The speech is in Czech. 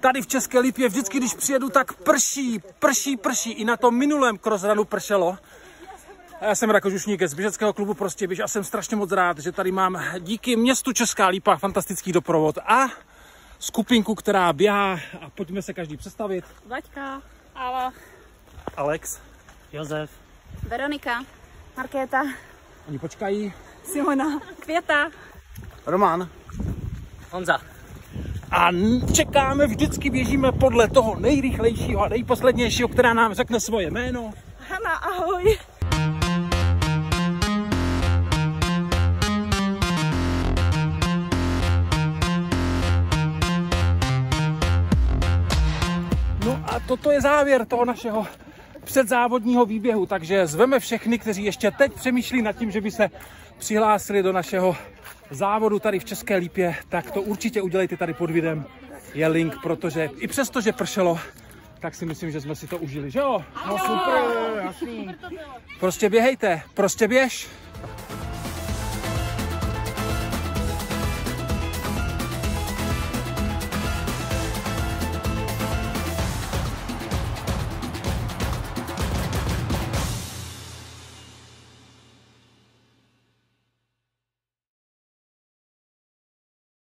Tady v České Lípě vždycky, když přijedu, tak prší, prší, prší. I na tom minulém crossrunu pršelo. A já jsem Rakožušník z běžeckého klubu Prostě běž a jsem strašně moc rád, že tady mám díky městu Česká Lípa fantastický doprovod a skupinku, která běhá a pojďme se každý představit. Vaďka, Ala, Alex, Josef. Veronika, Markéta, oni počkají. Simona, Květa. Roman. Honza. A čekáme, vždycky běžíme podle toho nejrychlejšího a nejposlednějšího, která nám řekne svoje jméno. Hana, ahoj. No a toto je závěr toho našeho předzávodního výběhu, takže zveme všechny, kteří ještě teď přemýšlí nad tím, že by se přihlásili do našeho závodu tady v České Lípě, tak to určitě udělejte tady pod videem. Je link, protože i přesto, že pršelo, tak si myslím, že jsme si to užili, že jo? No super, jasný. Prostě běhejte, prostě běž.